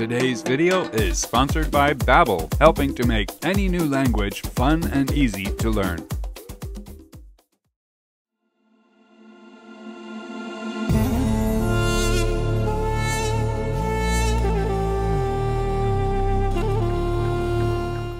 Today's video is sponsored by Babbel, helping to make any new language fun and easy to learn.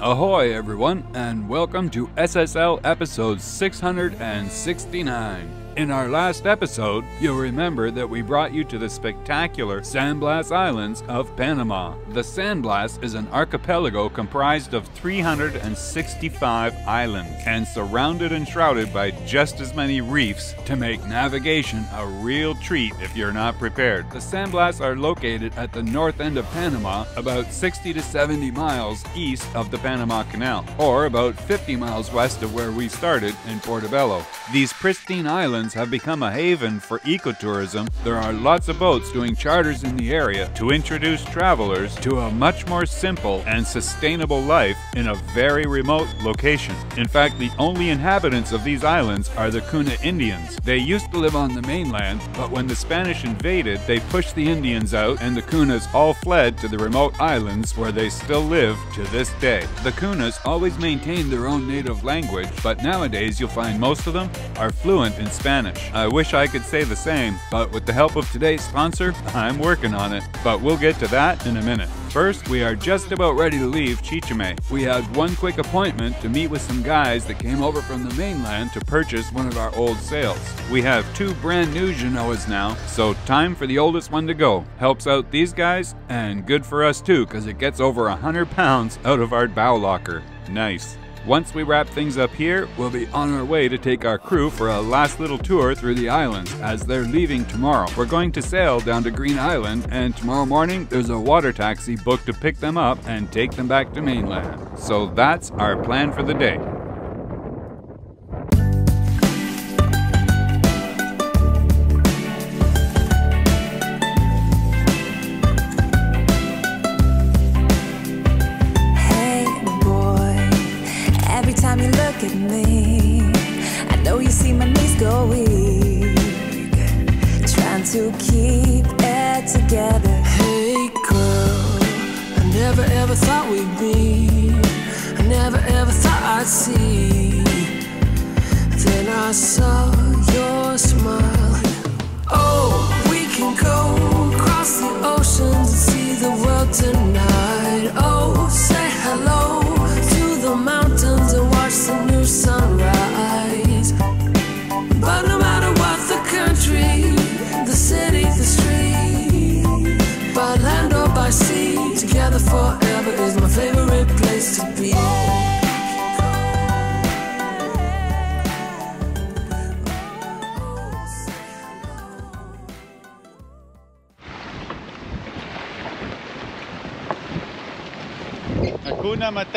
Ahoy, everyone, and welcome to SSL episode 669. In our last episode, you'll remember that we brought you to the spectacular San Blas Islands of Panama. The San Blas is an archipelago comprised of 365 islands and surrounded and shrouded by just as many reefs to make navigation a real treat if you're not prepared. The San Blas are located at the north end of Panama, about 60 to 70 miles east of the Panama Canal, or about 50 miles west of where we started in Portobello. These pristine islands islands have become a haven for ecotourism, there are lots of boats doing charters in the area to introduce travelers to a much more simple and sustainable life in a very remote location. In fact, the only inhabitants of these islands are the Kuna Indians. They used to live on the mainland, but when the Spanish invaded, they pushed the Indians out and the Kunas all fled to the remote islands where they still live to this day. The Kunas always maintained their own native language, but nowadays you'll find most of them are fluent in Spanish Spanish. I wish I could say the same, but with the help of today's sponsor, I'm working on it. But we'll get to that in a minute. First, we are just about ready to leave Chichime. We had one quick appointment to meet with some guys that came over from the mainland to purchase one of our old sails. We have two brand new Genoas now, so time for the oldest one to go. Helps out these guys, and good for us too, because it gets over 100 pounds out of our bow locker. Nice. Once we wrap things up here, we'll be on our way to take our crew for a last little tour through the islands as they're leaving tomorrow. We're going to sail down to Green Island, and tomorrow morning there's a water taxi booked to pick them up and take them back to mainland. So that's our plan for the day.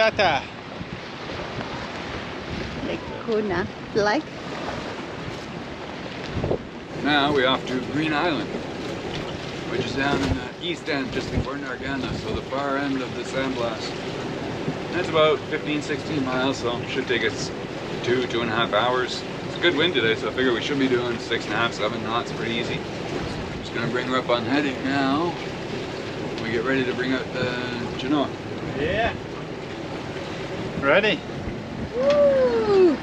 Hakuna Matata. Hakuna, like now we're off to Green Island, which is down in the east end just before Nargana, so the far end of the San Blas. That's about 15, 16 miles, so it should take us two, two and a half hours. It's a good wind today, so I figure we should be doing six and a half, seven knots pretty easy. Just gonna bring her up on heading now. We get ready to bring out the Genoa. Yeah. Ready? Ooh,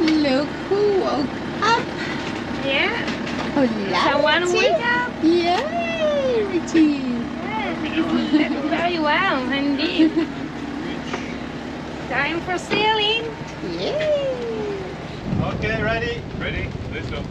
look who woke up. Yeah. Hola, Someone Richie. wake up? Yay, Richie. Yes, very well indeed. Time for sailing. Yay. Okay, ready? Ready? Let's go.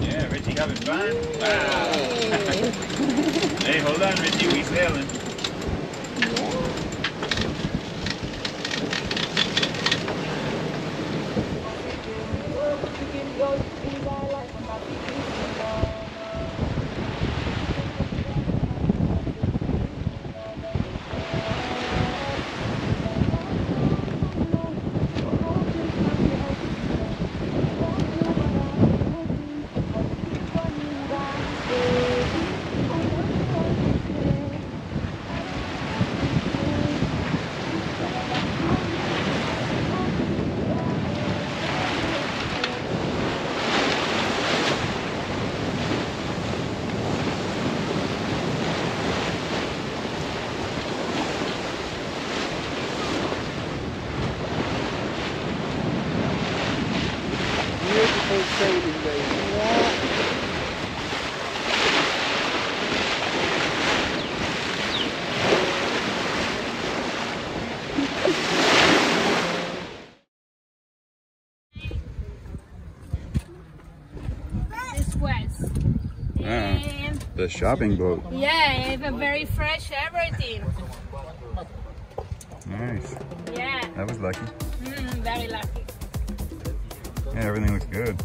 Yeah, Wow. hey, hold on, Richie, we sailing. Shopping boat. Yeah, have a very fresh everything. Nice. Yeah, That was lucky. mm, very lucky. Yeah, everything looks good.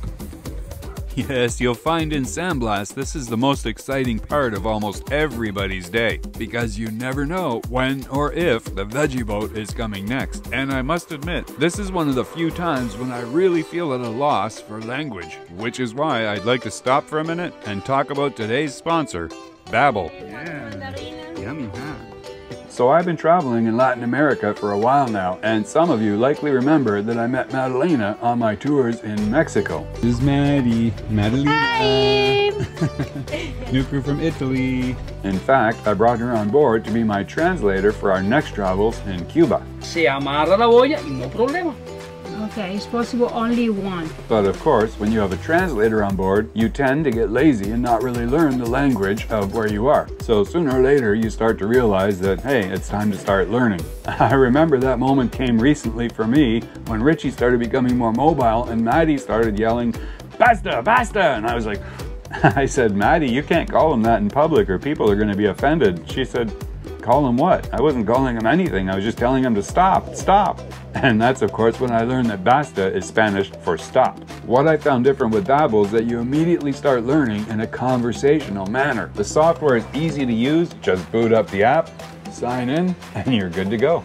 Yes, you'll find in San Blas this is the most exciting part of almost everybody's day because you never know when or if the veggie boat is coming next. And I must admit, this is one of the few times when I really feel at a loss for language, which is why I'd like to stop for a minute and talk about today's sponsor, Babbel. Mandarina. Yummy, huh? So I've been traveling in Latin America for a while now, and some of you likely remember that I met Madalena on my tours in Mexico. This is Maddie. Madalena. Hi! New crew from Italy. In fact, I brought her on board to be my translator for our next travels in Cuba. Se amarra la boya y no problema. Okay, it's possible only one. But of course, when you have a translator on board, you tend to get lazy and not really learn the language of where you are. So sooner or later, you start to realize that, hey, it's time to start learning. I remember that moment came recently for me when Richie started becoming more mobile and Maddie started yelling, Basta, basta! And I was like, I said, Maddie, you can't call him that in public or people are going to be offended. She said, Call him what? I wasn't calling him anything. I was just telling him to stop, stop. And that's, of course, when I learned that basta is Spanish for stop. What I found different with Babbel is that you immediately start learning in a conversational manner. The software is easy to use. Just boot up the app, sign in, and you're good to go.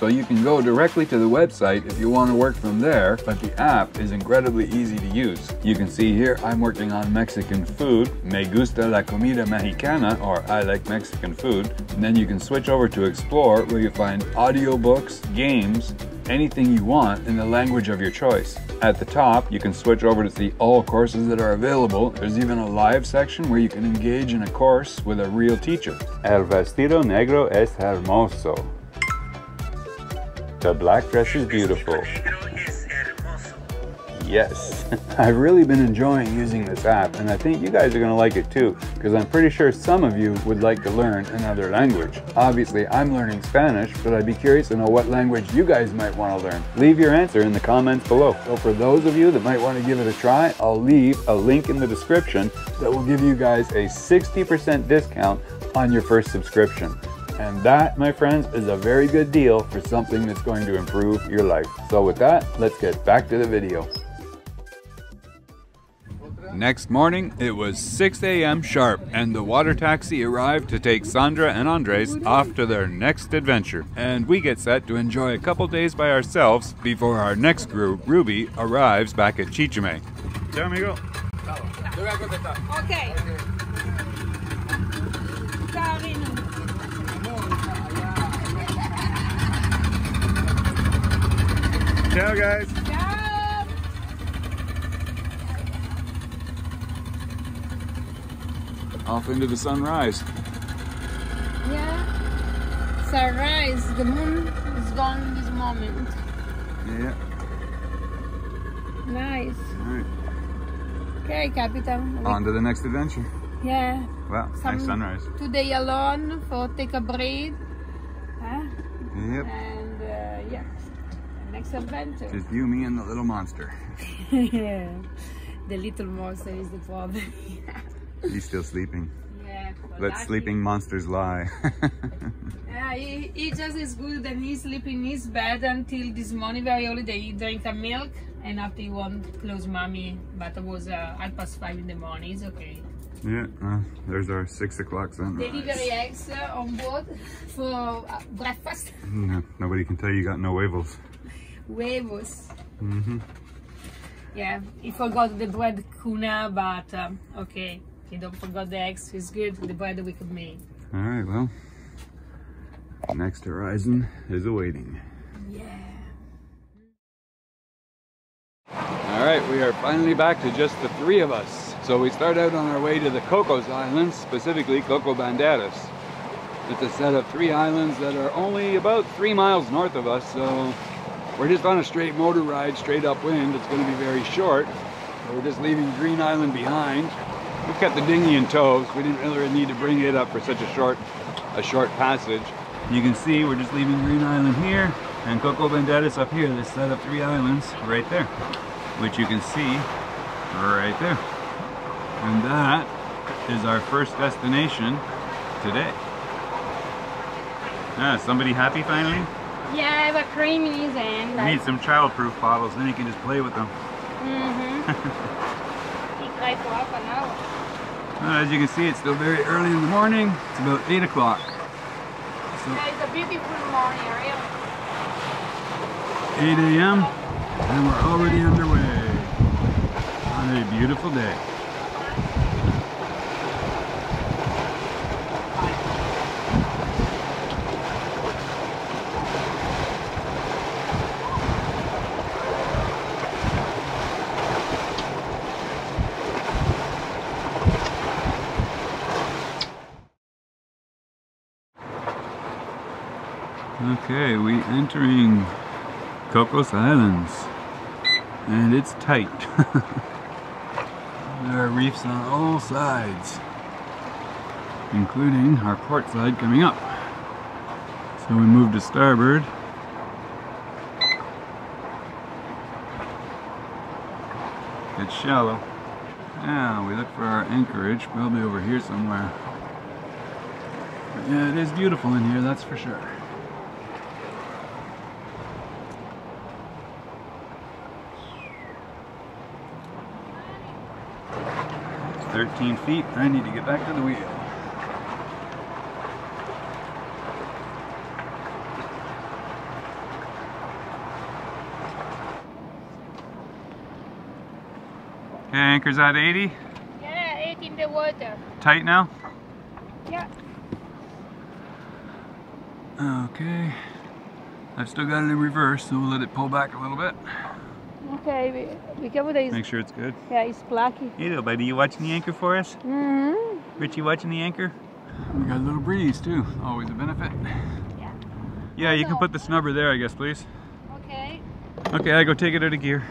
So you can go directly to the website if you want to work from there, but the app is incredibly easy to use. You can see here I'm working on Mexican food, Me gusta la comida mexicana, or I like Mexican food. And then you can switch over to Explore where you find audiobooks, games, anything you want in the language of your choice. At the top, you can switch over to see all courses that are available. There's even a live section where you can engage in a course with a real teacher. El vestido negro es hermoso. The black dress is beautiful. Yes. I've really been enjoying using this app, and I think you guys are going to like it too, because I'm pretty sure some of you would like to learn another language. Obviously, I'm learning Spanish, but I'd be curious to know what language you guys might want to learn. Leave your answer in the comments below. So for those of you that might want to give it a try, I'll leave a link in the description that will give you guys a 60% discount on your first subscription. And that, my friends, is a very good deal for something that's going to improve your life. So with that, let's get back to the video. Next morning, it was 6 a.m. sharp, and the water taxi arrived to take Sandra and Andres off to their next adventure. And we get set to enjoy a couple days by ourselves before our next group, Ruby, arrives back at Chichime. Ciao, amigo. Okay. Ciao, Rino. Ciao, guys. Ciao. Off into the sunrise. Yeah. Sunrise. The moon is gone this moment. Yeah. Nice. All right. Okay, Captain. On to the next adventure. Yeah. Well, Some- nice sunrise. Today alone for take a break. Huh? Yep. Uh. Next adventure. Just you, me, and the little monster. yeah. The little monster is the problem. He's still sleeping. yeah. Let lucky. sleeping monsters lie. Yeah, he, he just is good and he's sleeping in his bed until this morning very early. They drink a milk and after he won't close mommy. But it was uh, half past five in the morning. It's okay. yeah, uh, there's our six o'clock sunrise. Delivery eggs uh, on board for uh, breakfast. No, nobody can tell you got no huevos. Huevos. Mm-hmm. Yeah, he forgot the bread kuna, but um, okay. He don't forgot the eggs. It's good. The bread that we could make. All right, well, next horizon is awaiting. Yeah. All right, we are finally back to just the three of us. So we start out on our way to the Cocos Islands, specifically Coco Banderas. It's a set of three islands that are only about three miles north of us, so we're just on a straight motor ride, straight upwind. It's going to be very short. We're just leaving Green Island behind. We've kept the dinghy in tow, so we didn't really need to bring it up for such a short, a short passage. You can see we're just leaving Green Island here, and Coco Banderas up here. This set of three islands right there which you can see right there. And that is our first destination today. Ah, somebody happy finally? Yeah, I have a cream in his hand. Need some childproof bottles, then you can just play with them. Mm-hmm. he cried for half an hour. Uh, as you can see, it's still very early in the morning. It's about 8 o'clock. So Yeah, it's a beautiful morning, really. 8 a.m. and we're already underway on a beautiful day. Okay, we entering Cocos Islands. And it's tight. there are reefs on all sides. Including our port side coming up. So we move to starboard. It's shallow. Now we look for our anchorage, probably over here somewhere. But yeah, it is beautiful in here, that's for sure. 13 feet. I need to get back to the wheel. Okay, anchor's at 80. Yeah, eight in the water. Tight now? Yeah. Okay. I've still got it in reverse, so we'll let it pull back a little bit. Okay, be, be careful that it's, Make sure it's good. yeah, it's plucky. Hey little buddy, you watching the anchor for us? Mm-hmm. Richie watching the anchor? We got a little breeze too, always a benefit. Yeah. Yeah, you can put the snubber there, I guess, please. Okay. Okay, I go take it out of gear.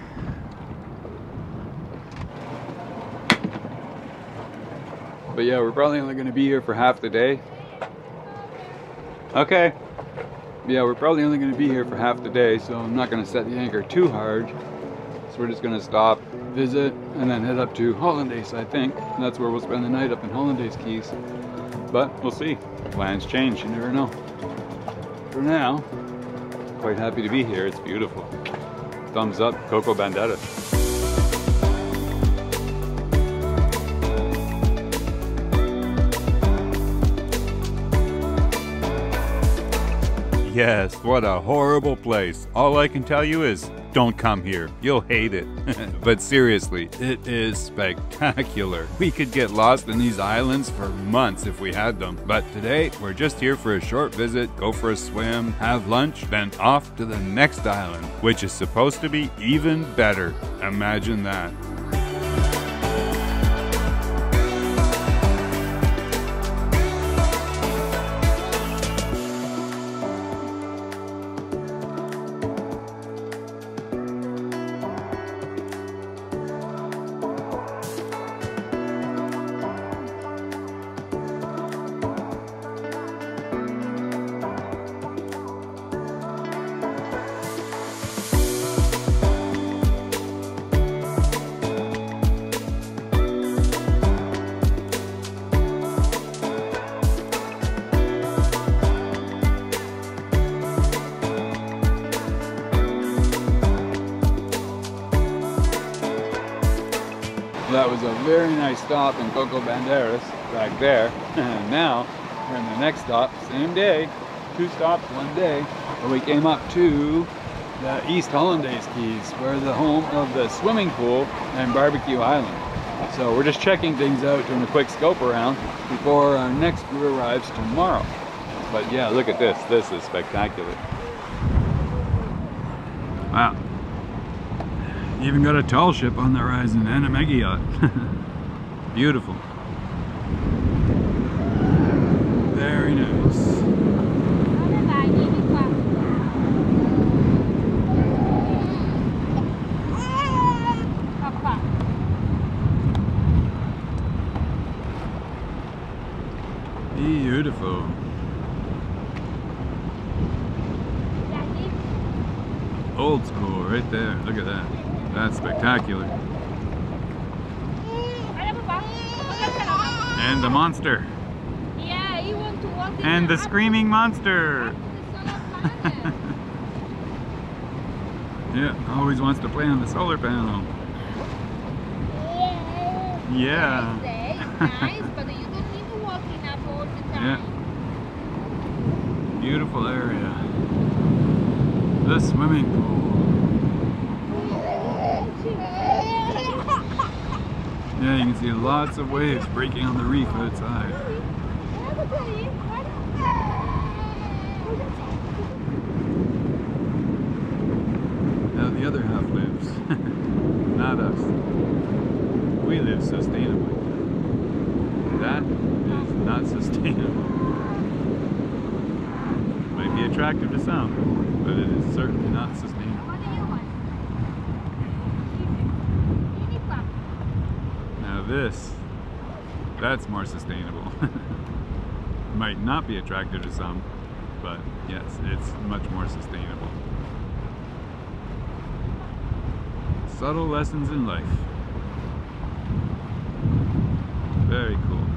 But yeah, we're probably only going to be here for half the day. Okay. Yeah, we're probably only going to be here for half the day, so I'm not going to set the anchor too hard. We're just going to stop, visit, and then head up to Hollandaise, I think. And that's where we'll spend the night up in Hollandaise Keys. But we'll see. Plans change, you never know. For now, quite happy to be here. It's beautiful. Thumbs up, Coco Banderas. Yes, what a horrible place. All I can tell you is don't come here. You'll hate it. but seriously, it is spectacular. We could get lost in these islands for months if we had them. But today, we're just here for a short visit, go for a swim, have lunch, then off to the next island, which is supposed to be even better. Imagine that. That was a very nice stop in Coco Banderas back there. And now we're in the next stop, same day, two stops, one day. We came up to the East Hollandaise Keys, where the home of the swimming pool and barbecue island. So we're just checking things out, doing a quick scope around before our next crew arrives tomorrow. But yeah, look at this. This is spectacular. Wow. Even got a tall ship on the horizon and a mega yacht. Beautiful. Very nice. Beautiful. Old school right there. Look at that. That's spectacular. And the monster. Yeah, he want to walk And the up- screaming monster. the. Yeah, always wants to play on the solar panel. Yeah. Nice, nice, but you don't need to walk in up all the time. Beautiful area. The swimming pool. Yeah, you can see lots of waves breaking on the reef outside. Now the other half lives. Not us. We live sustainably. That is not sustainable. Might be attractive to some, but it is certainly not sustainable. What do you want? Guinea pig. Now this, that's more sustainable. Might not be attractive to some, but yes, it's much more sustainable. Subtle lessons in life. Very cool.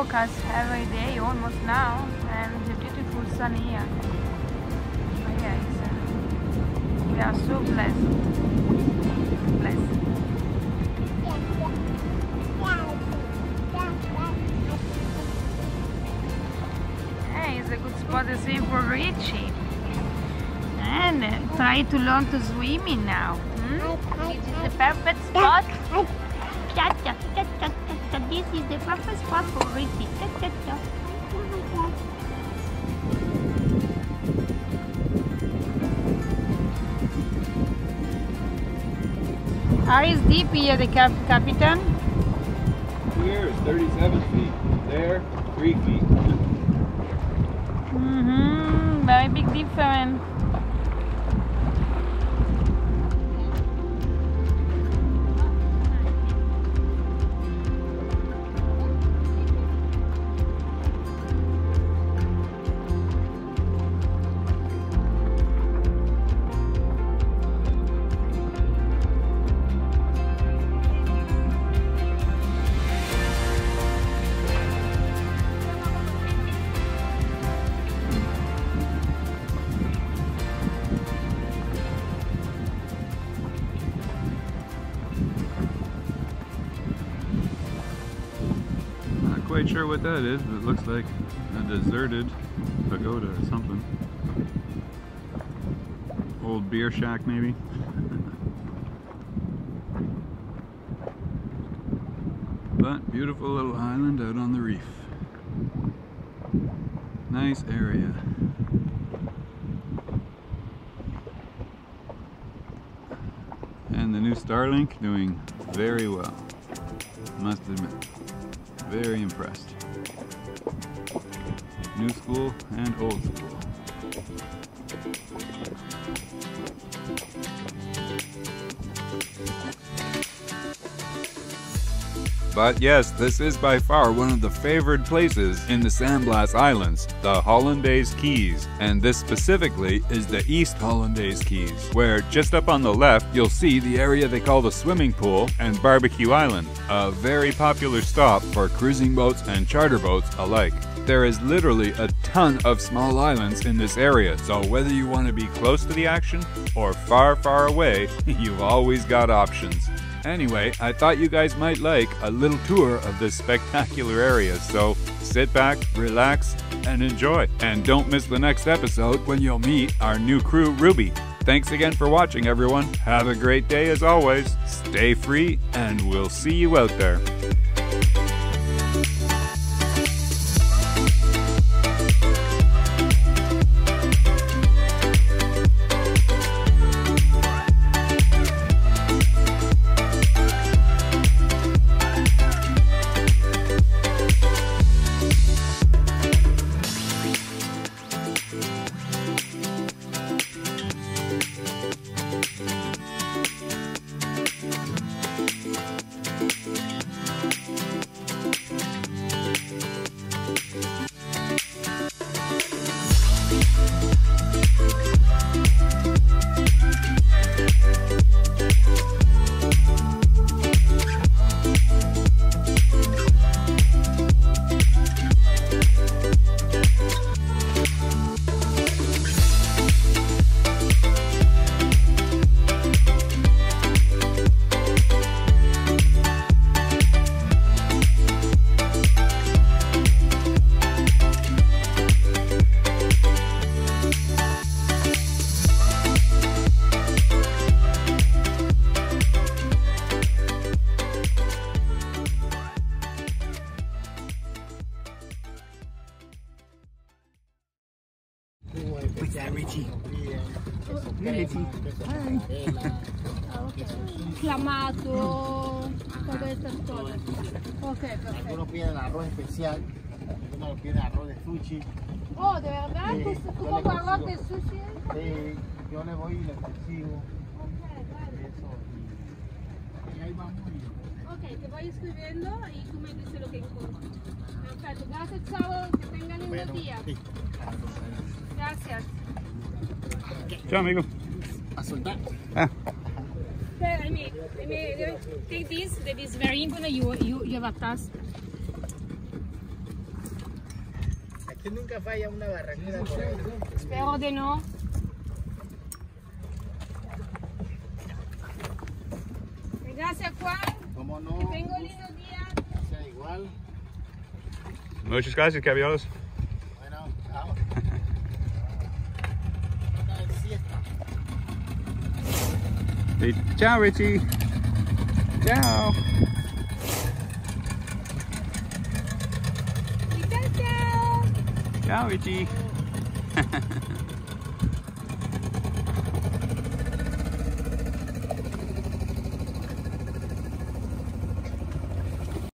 In Bocas every day, almost now, and the beautiful sun here. Oh, yeah, it's, uh, we are so blessed. Blessed. Hey, it's a good spot to swim for Richie. And uh, try to learn to swimming now. Hmm? This is the perfect spot. This is the perfect spot for Richie. Cha, cha, cha. How is deep here, the cap captain? Here is 37 feet. There, 3 feet. Mm-hmm. Very big difference. Quite sure what that is, but it looks like a deserted pagoda or something. Old beer shack, maybe. but beautiful little island out on the reef. Nice area. And the new Starlink doing very well. Must admit. Very impressed. New school and old school. But yes, this is by far one of the favored places in the San Blas Islands, the Hollandaise Keys. And this specifically is the East Hollandaise Keys, where just up on the left you'll see the area they call the swimming pool and Barbecue Island, a very popular stop for cruising boats and charter boats alike. There is literally a ton of small islands in this area, so whether you want to be close to the action or far, far away, you've always got options. Anyway, I thought you guys might like a little tour of this spectacular area, so sit back, relax, and enjoy. And don't miss the next episode when you'll meet our new crew, Ruby. Thanks again for watching, everyone. Have a great day as always. Stay free, and we'll see you out there. Clamato, todas estas cosas. Ok, perfecto. Algunos piden arroz especial, algunos piden arroz de sushi. Oh, ¿de verdad? Sí, ¿Tú, tú arroz de sushi? Eh, yo le voy y le consigo Ok, vale. eso. Y, y ahí vamos. Ok, te voy escribiendo y tú me dices lo que encuentras. Perfecto. Gracias, chao. Que tengan lindo Bueno, día. sí. Gracias. Ciao, amigo. A soltar. Hey, I mean, I mean, take this. That is very important. You, you, you have a task. Aquí nunca falla una barraquera por ahí. Espero de no. Gracias, Juan. ¿Cómo no? Que tenga un lindo día. Sea igual. Muchas gracias, caballeros. Bueno, chao. Ciao, Richie. Ciao. Y chao, chao. Ciao, Richie.